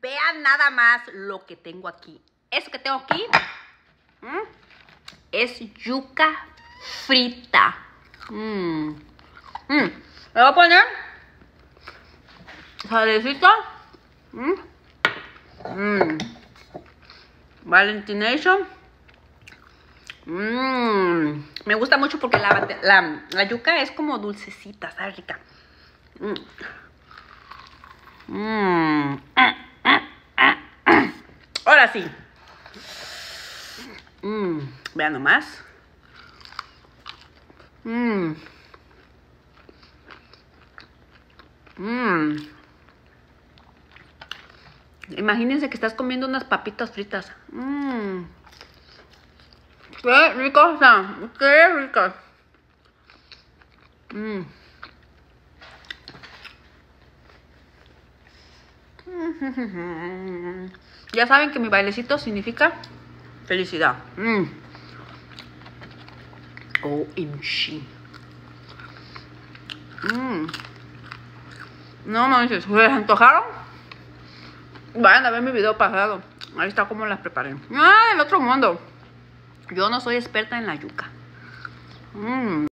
Vean nada más lo que tengo aquí. Eso que tengo aquí es yuca frita. Mm. Mm. Le voy a poner salecita. Mm. Mm. Valentination. Mm. Me gusta mucho porque la, la, la yuca es como dulcecita, está rica. Mm. Mm. Ahora sí. Mm. Vean nomás. Mm. Mm. Imagínense que estás comiendo unas papitas fritas. Mm. Qué rico están. Qué ricas. Mm. Ya saben que mi bailecito significa felicidad. Mm. OMG. Mm. No manches, ¿se les antojaron? Vayan a ver mi video pasado. Ahí está cómo las preparé. Ah, el otro mundo. Yo no soy experta en la yuca. Mm.